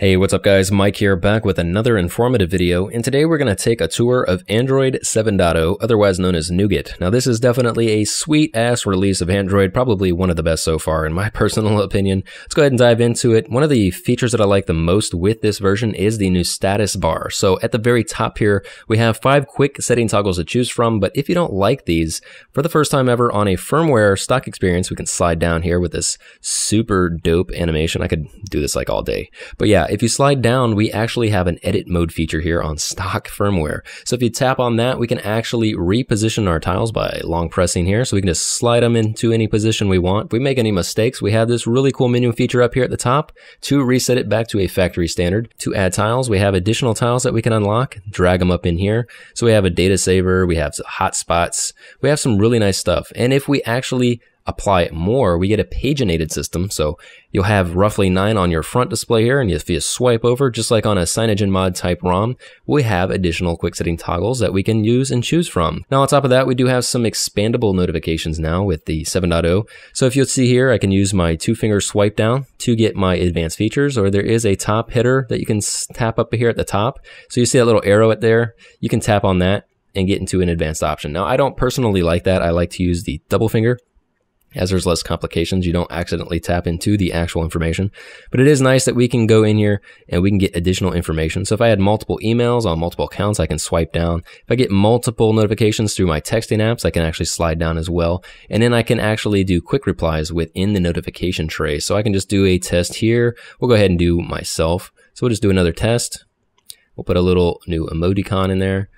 Hey, what's up guys? Mike here back with another informative video, and today we're going to take a tour of Android 7.0, otherwise known as Nougat. Now this is definitely a sweet ass release of Android, probably one of the best so far in my personal opinion. Let's go ahead and dive into it. One of the features that I like the most with this version is the new status bar. So at the very top here, we have five quick setting toggles to choose from, but if you don't like these, for the first time ever on a firmware stock experience, we can slide down here with this super dope animation. I could do this like all day. But yeah, Uh, if you slide down, we actually have an edit mode feature here on stock firmware. So if you tap on that, we can actually reposition our tiles by long pressing here. So we can just slide them into any position we want. If we make any mistakes, we have this really cool menu feature up here at the top to reset it back to a factory standard. To add tiles, we have additional tiles that we can unlock, drag them up in here. So we have a data saver, we have hotspots, we have some really nice stuff. And if we actually apply it more, we get a paginated system. So you'll have roughly nine on your front display here. And if you swipe over, just like on a CyanogenMod type ROM, we have additional quick setting toggles that we can use and choose from. Now, on top of that, we do have some expandable notifications now with the 7.0. So if you'll see here, I can use my two finger swipe down to get my advanced features, or there is a top header that you can tap up here at the top. So you see that little arrow at there. You can tap on that and get into an advanced option. Now, I don't personally like that. I like to use the double finger as there's less complications, you don't accidentally tap into the actual information. But it is nice that we can go in here and we can get additional information. So if I had multiple emails on multiple accounts, I can swipe down. If I get multiple notifications through my texting apps, I can actually slide down as well. And then I can actually do quick replies within the notification tray. So I can just do a test here. We'll go ahead and do myself. So we'll just do another test. We'll put a little new emoticon in there.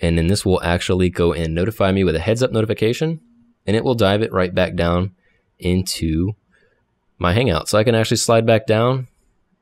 And then this will actually go and notify me with a heads up notification and it will dive it right back down into my Hangout. So I can actually slide back down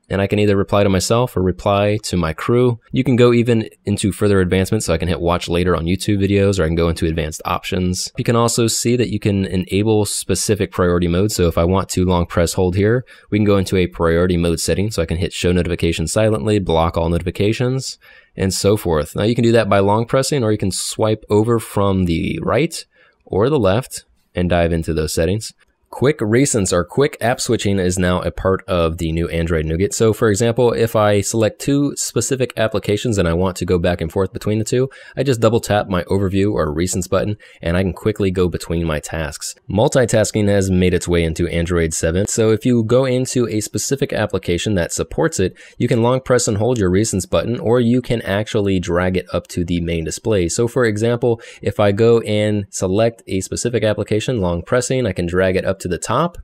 and I can either reply to myself or reply to my crew. You can go even into further advancements. So I can hit watch later on YouTube videos or I can go into advanced options. You can also see that you can enable specific priority mode. So if I want to long press hold here, we can go into a priority mode setting. So I can hit show notifications silently, block all notifications and so forth. Now you can do that by long pressing or you can swipe over from the right or the left and dive into those settings. Quick recents or quick app switching is now a part of the new Android Nougat. So for example, if I select two specific applications and I want to go back and forth between the two, I just double tap my overview or recents button and I can quickly go between my tasks. Multitasking has made its way into Android 7. So if you go into a specific application that supports it, you can long press and hold your recents button or you can actually drag it up to the main display. So for example, if I go and select a specific application, long pressing, I can drag it up to the top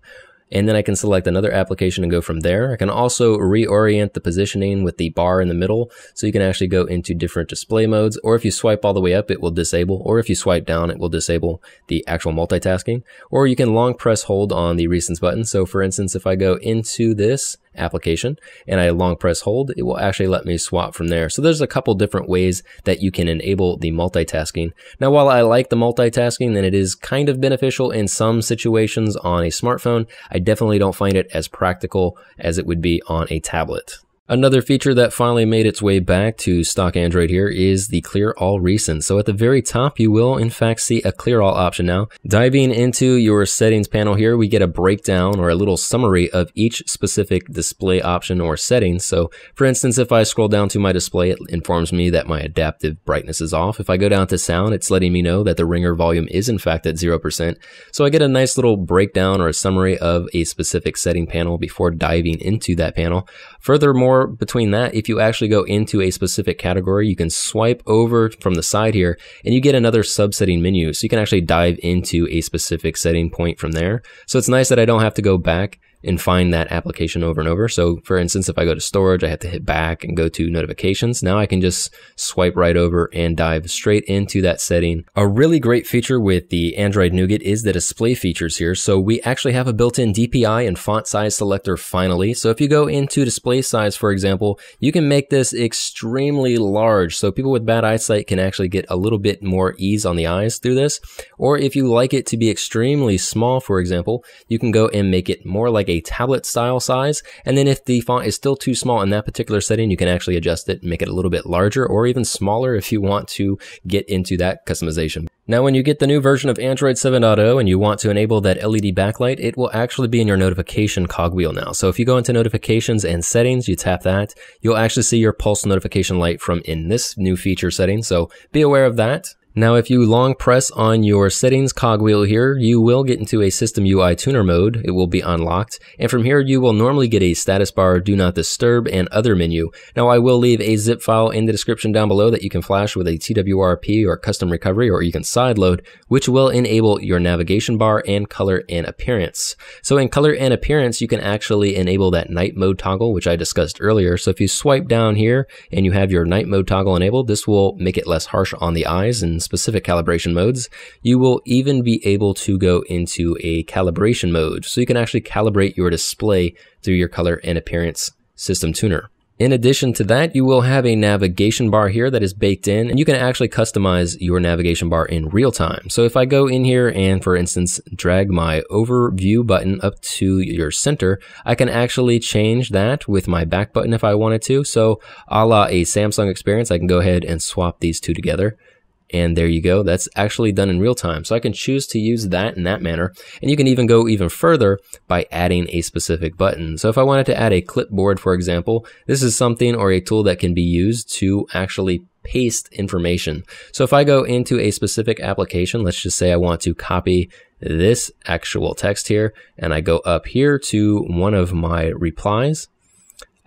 and then I can select another application and go from there. I can also reorient the positioning with the bar in the middle so you can actually go into different display modes or if you swipe all the way up it will disable or if you swipe down it will disable the actual multitasking or you can long press hold on the recents button. So for instance if I go into this application and I long press hold, it will actually let me swap from there. So there's a couple different ways that you can enable the multitasking. Now, while I like the multitasking and it is kind of beneficial in some situations on a smartphone, I definitely don't find it as practical as it would be on a tablet. Another feature that finally made its way back to stock Android here is the clear all recent. So at the very top, you will in fact see a clear all option now. Diving into your settings panel here, we get a breakdown or a little summary of each specific display option or settings. So for instance, if I scroll down to my display, it informs me that my adaptive brightness is off. If I go down to sound, it's letting me know that the ringer volume is in fact at 0%. So I get a nice little breakdown or a summary of a specific setting panel before diving into that panel. Furthermore, between that, if you actually go into a specific category, you can swipe over from the side here and you get another subsetting menu. So you can actually dive into a specific setting point from there. So it's nice that I don't have to go back and find that application over and over. So for instance, if I go to storage, I have to hit back and go to notifications. Now I can just swipe right over and dive straight into that setting. A really great feature with the Android Nougat is the display features here. So we actually have a built-in DPI and font size selector finally. So if you go into display size, for example, you can make this extremely large. So people with bad eyesight can actually get a little bit more ease on the eyes through this. Or if you like it to be extremely small, for example, you can go and make it more like a tablet style size. And then if the font is still too small in that particular setting, you can actually adjust it and make it a little bit larger or even smaller if you want to get into that customization. Now, when you get the new version of Android 7.0 and you want to enable that LED backlight, it will actually be in your notification cogwheel now. So if you go into notifications and settings, you tap that, you'll actually see your pulse notification light from in this new feature setting. So be aware of that. Now, if you long press on your settings cogwheel here, you will get into a system UI tuner mode. It will be unlocked. And from here, you will normally get a status bar, do not disturb, and other menu. Now, I will leave a zip file in the description down below that you can flash with a TWRP or custom recovery, or you can sideload, which will enable your navigation bar and color and appearance. So in color and appearance, you can actually enable that night mode toggle, which I discussed earlier. So if you swipe down here and you have your night mode toggle enabled, this will make it less harsh on the eyes and specific calibration modes. You will even be able to go into a calibration mode. So you can actually calibrate your display through your color and appearance system tuner. In addition to that, you will have a navigation bar here that is baked in and you can actually customize your navigation bar in real time. So if I go in here and for instance, drag my overview button up to your center, I can actually change that with my back button if I wanted to. So a la a Samsung experience, I can go ahead and swap these two together. And there you go. That's actually done in real time. So I can choose to use that in that manner. And you can even go even further by adding a specific button. So if I wanted to add a clipboard, for example, this is something or a tool that can be used to actually paste information. So if I go into a specific application, let's just say I want to copy this actual text here, and I go up here to one of my replies,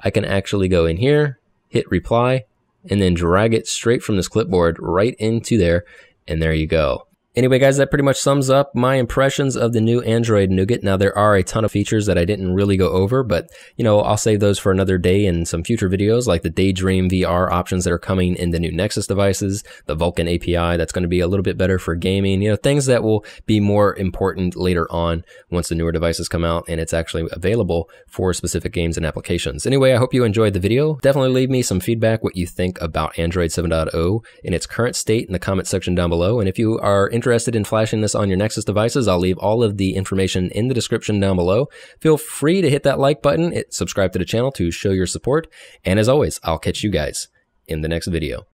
I can actually go in here, hit reply, and then drag it straight from this clipboard right into there. And there you go. Anyway, guys, that pretty much sums up my impressions of the new Android Nougat. Now, there are a ton of features that I didn't really go over, but, you know, I'll save those for another day in some future videos, like the Daydream VR options that are coming in the new Nexus devices, the Vulkan API that's going to be a little bit better for gaming, you know, things that will be more important later on once the newer devices come out and it's actually available for specific games and applications. Anyway, I hope you enjoyed the video. Definitely leave me some feedback what you think about Android 7.0 in its current state in the comment section down below. And if you are interested interested in flashing this on your Nexus devices, I'll leave all of the information in the description down below. Feel free to hit that like button, subscribe to the channel to show your support. And as always, I'll catch you guys in the next video.